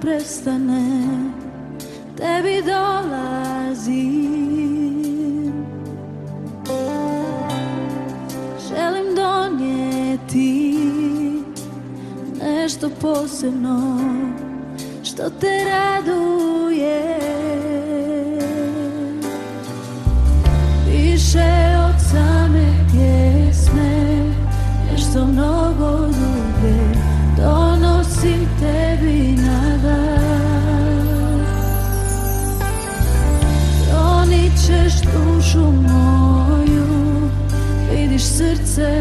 prestane Tebi dolazim Želim donijeti Nešto posebno Što te raduje. Više od same pjesme Nešto mnogo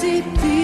City.